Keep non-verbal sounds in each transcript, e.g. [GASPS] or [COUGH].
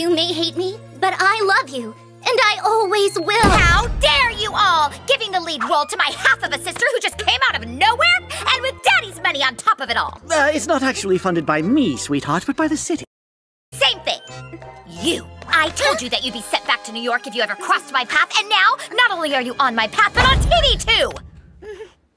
You may hate me, but I love you, and I always will. How dare you all! Giving the lead role to my half of a sister who just came out of nowhere, and with daddy's money on top of it all. Uh, it's not actually funded by me, sweetheart, but by the city. Same thing. You. I told you that you'd be sent back to New York if you ever crossed my path, and now, not only are you on my path, but on TV too!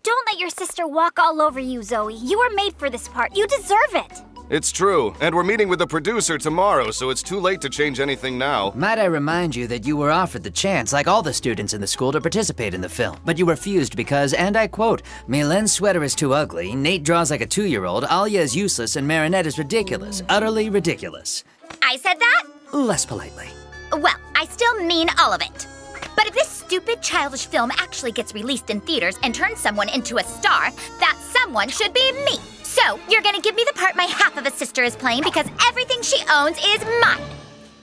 Don't let your sister walk all over you, Zoe. You were made for this part. You deserve it. It's true, and we're meeting with the producer tomorrow, so it's too late to change anything now. Might I remind you that you were offered the chance, like all the students in the school, to participate in the film, but you refused because, and I quote, Mylène's sweater is too ugly, Nate draws like a two-year-old, Alya is useless, and Marinette is ridiculous. Utterly ridiculous. I said that? Less politely. Well, I still mean all of it. But if this stupid childish film actually gets released in theaters and turns someone into a star, that someone should be me. So, you're gonna give me the part my half of a sister is playing because everything she owns is mine.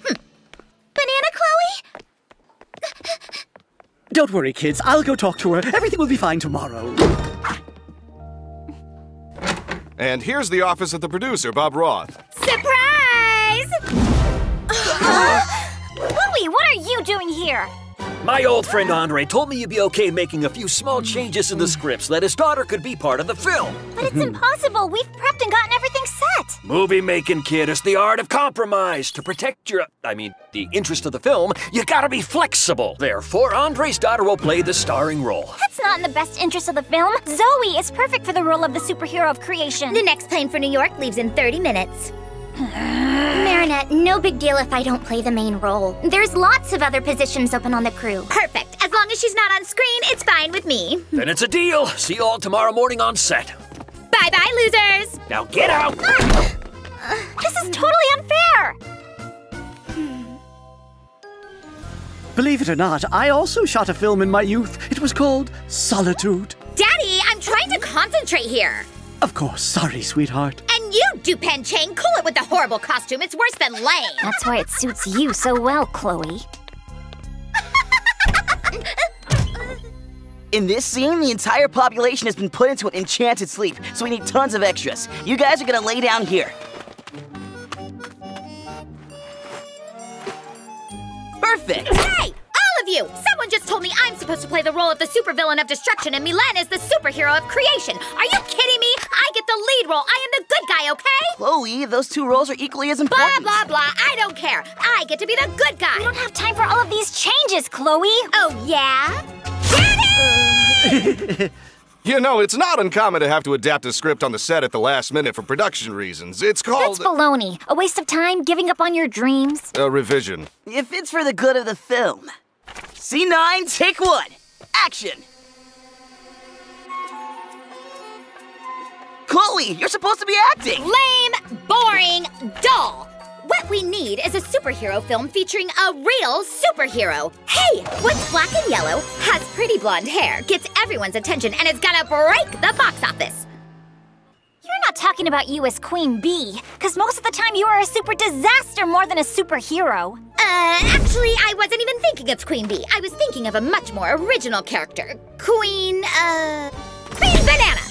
Hm. Banana Chloe? Don't worry, kids. I'll go talk to her. Everything will be fine tomorrow. And here's the office of the producer, Bob Roth. Surprise! [GASPS] Chloe, what are you doing here? My old friend Andre told me you'd be okay making a few small changes in the script so that his daughter could be part of the film. But it's impossible. We've prepped and gotten everything set. Movie making, kid, is the art of compromise. To protect your, I mean, the interest of the film, you gotta be flexible. Therefore, Andre's daughter will play the starring role. That's not in the best interest of the film. Zoe is perfect for the role of the superhero of creation. The next plane for New York leaves in 30 minutes. Marinette, no big deal if I don't play the main role. There's lots of other positions open on the crew. Perfect. As long as she's not on screen, it's fine with me. Then it's a deal. See you all tomorrow morning on set. Bye bye, losers! Now get out! Ah! This is totally unfair. Believe it or not, I also shot a film in my youth. It was called Solitude. Daddy, I'm trying to concentrate here. Of course, sorry, sweetheart. And you, Dupain-Cheng, cool it with the horrible costume. It's worse than lame. That's why it suits you so well, Chloe. [LAUGHS] In this scene, the entire population has been put into an enchanted sleep, so we need tons of extras. You guys are gonna lay down here. Perfect! Hey! All of you! Someone just told me I'm supposed to play the role of the supervillain of destruction and Milan is the superhero of creation. Are you kidding me? I get the lead role. I am the good guy, okay? Chloe, those two roles are equally as important. Blah, blah, blah. I don't care. I get to be the good guy. We don't have time for all of these changes, Chloe. Oh, yeah? Daddy! [LAUGHS] You know, it's not uncommon to have to adapt a script on the set at the last minute for production reasons. It's called That's baloney. A waste of time, giving up on your dreams. a revision. If it's for the good of the film. C9, take one. Action! Chloe, you're supposed to be acting! Lame, boring, dull. What we need is a superhero film featuring a real superhero. Hey, what's black and yellow, has pretty blonde hair, gets everyone's attention, and is gonna break the box office? You're not talking about you as Queen Bee, because most of the time you are a super disaster more than a superhero. Uh, actually, I wasn't even thinking of Queen Bee. I was thinking of a much more original character. Queen, uh, Queen Banana.